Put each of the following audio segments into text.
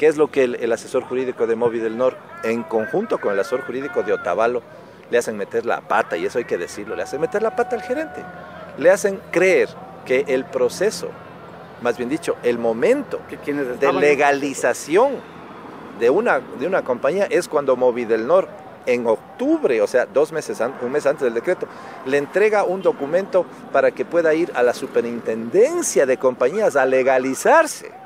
¿Qué es lo que el, asesor jurídico de Movi del Nor, en conjunto con el asesor jurídico de Otavalo, le hacen meter la pata, y eso hay que decirlo, le hacen meter la pata al gerente. Le hacen creer que el proceso, más bien dicho, el momento de legalización de una, de una compañía es cuando Movi del Nor en octubre, o sea, dos meses, un mes antes del decreto, le entrega un documento para que pueda ir a la superintendencia de compañías a legalizarse.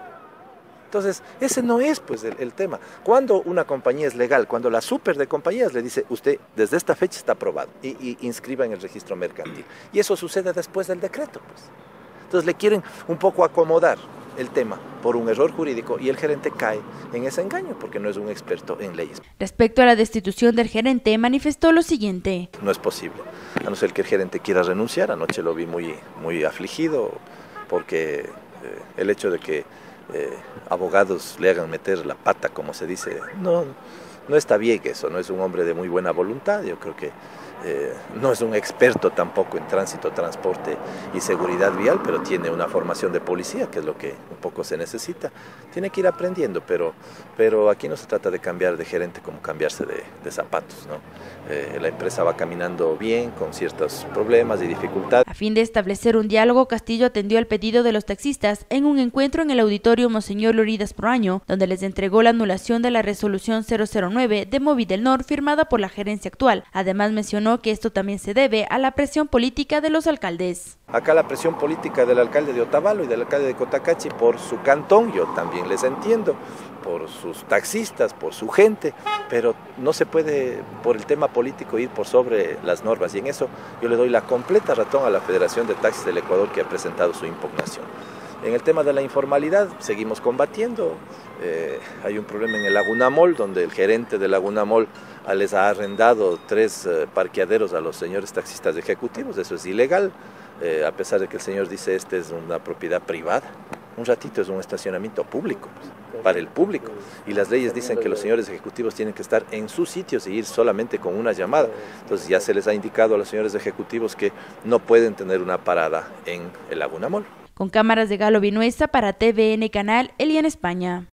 Entonces, ese no es pues el, tema. Cuando una compañía es legal, cuando la super de compañías le dice, usted desde esta fecha está aprobado y, inscriba en el registro mercantil. Y eso sucede después del decreto. Pues. Entonces le quieren un poco acomodar el tema por un error jurídico y el gerente cae en ese engaño porque no es un experto en leyes. Respecto a la destitución del gerente, manifestó lo siguiente. No es posible, a no ser que el gerente quiera renunciar. Anoche lo vi muy, muy afligido porque eh, el hecho de que eh, abogados le hagan meter la pata, como se dice, no, no está bien eso, no es un hombre de muy buena voluntad, yo creo que eh, no es un experto tampoco en tránsito, transporte y seguridad vial, pero tiene una formación de policía, que es lo que un poco se necesita. Tiene que ir aprendiendo, pero, pero aquí no se trata de cambiar de gerente como cambiarse de, zapatos. ¿no? Eh, la empresa va caminando bien, con ciertos problemas y dificultades. A fin de establecer un diálogo, Castillo atendió el pedido de los taxistas en un encuentro en el auditorio Monseñor Loridas Proaño, donde les entregó la anulación de la resolución 009 de Movi del Nor firmada por la gerencia actual. Además mencionó que esto también se debe a la presión política de los alcaldes. Acá la presión política del alcalde de Otavalo y del alcalde de Cotacachi por su cantón, yo también les entiendo, por sus taxistas, por su gente, pero no se puede por el tema político ir por sobre las normas y en eso yo le doy la completa razón a la Federación de Taxis del Ecuador que ha presentado su impugnación. En el tema de la informalidad seguimos combatiendo. Eh, hay un problema en el Laguna Mall, donde el gerente de Laguna Mall les ha arrendado tres eh, parqueaderos a los señores taxistas ejecutivos. Eso es ilegal, eh, a pesar de que el señor dice este es una propiedad privada. Un ratito es un estacionamiento público, pues, para el público. Y las leyes dicen que los señores ejecutivos tienen que estar en sus sitios y ir solamente con una llamada. Entonces ya se les ha indicado a los señores ejecutivos que no pueden tener una parada en el Laguna Mall con cámaras de Galo Vinuesa para TVN Canal Elian España.